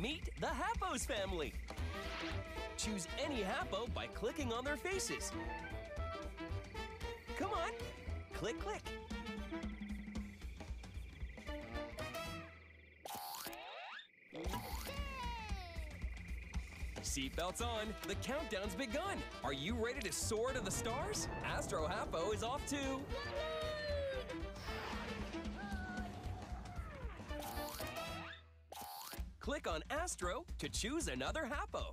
Meet the Happos family. Choose any Happo by clicking on their faces. Come on, click, click. Seatbelts on, the countdown's begun. Are you ready to soar to the stars? Astro Happo is off too. Click on Astro to choose another Happo.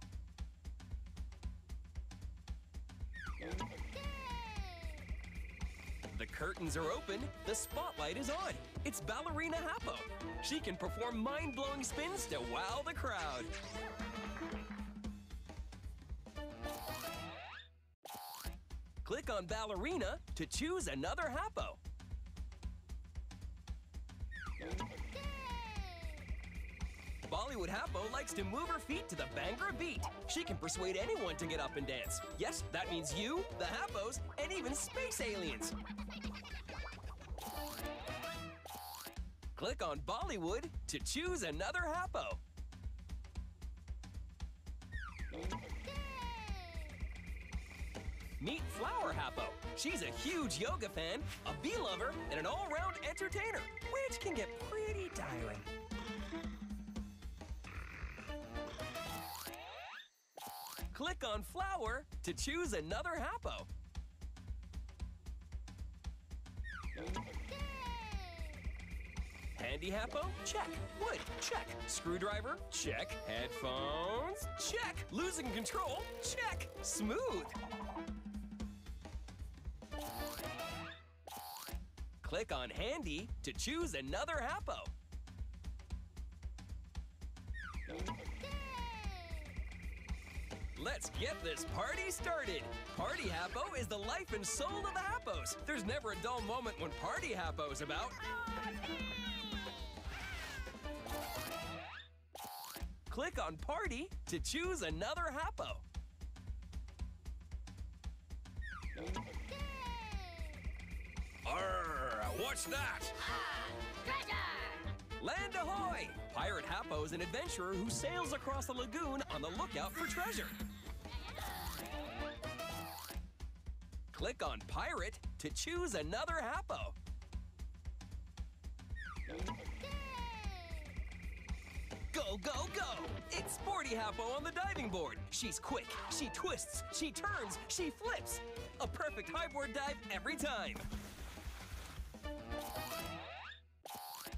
The curtains are open, the spotlight is on. It's Ballerina Happo. She can perform mind-blowing spins to wow the crowd. Click on Ballerina to choose another Happo. Bollywood Happo likes to move her feet to the Bhangra beat. She can persuade anyone to get up and dance. Yes, that means you, the Happos, and even space aliens. Click on Bollywood to choose another Happo. Meet Flower Happo. She's a huge yoga fan, a bee lover, and an all-round entertainer, which can get pretty tiring. Click on Flower to choose another Happo. Handy Happo? Check. Wood? Check. Screwdriver? Check. Headphones? Check. Losing control? Check. Smooth. Click on Handy to choose another Happo. Let's get this party started! Party Happo is the life and soul of the Happos. There's never a dull moment when Party Happo's about. Click on Party to choose another Happo. Arr, what's that? Treasure! Land ahoy! Pirate Happo is an adventurer who sails across the lagoon on the lookout for treasure. Click on Pirate to choose another Happo. Go, go, go! It's Sporty Happo on the diving board. She's quick, she twists, she turns, she flips. A perfect high board dive every time.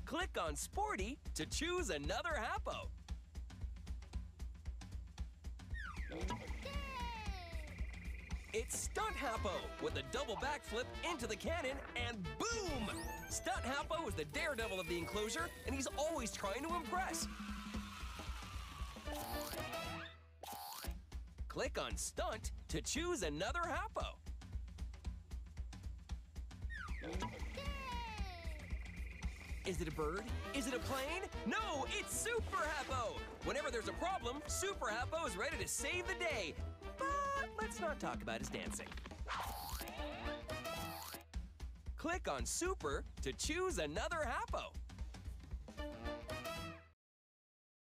Click on Sporty to choose another Happo. It's Stunt Happo with a double backflip into the cannon and boom! Stunt Happo is the daredevil of the enclosure and he's always trying to impress. Click on Stunt to choose another Happo. Is it a bird? Is it a plane? No, it's Super Happo! Whenever there's a problem, Super Happo is ready to save the day. Let's not talk about his dancing. Click on Super to choose another Happo.